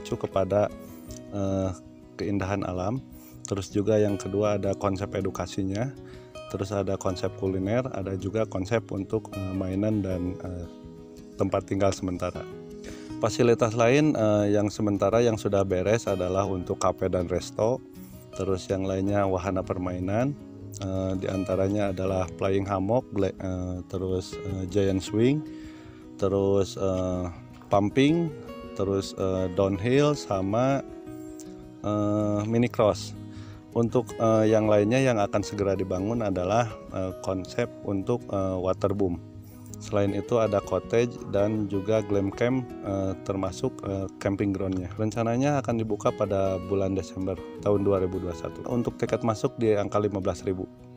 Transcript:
kepada uh, keindahan alam. Terus juga yang kedua ada konsep edukasinya. Terus ada konsep kuliner, ada juga konsep untuk uh, mainan dan uh, tempat tinggal sementara. Fasilitas lain uh, yang sementara yang sudah beres adalah untuk kafe dan resto. Terus yang lainnya wahana permainan. Uh, di antaranya adalah flying hammock, uh, terus uh, giant swing, terus pumping, terus uh, downhill sama uh, mini cross. Untuk uh, yang lainnya yang akan segera dibangun adalah uh, konsep untuk uh, waterboom. Selain itu ada cottage dan juga glam camp uh, termasuk uh, camping groundnya. Rencananya akan dibuka pada bulan Desember tahun 2021. Untuk tiket masuk di angka 15.000.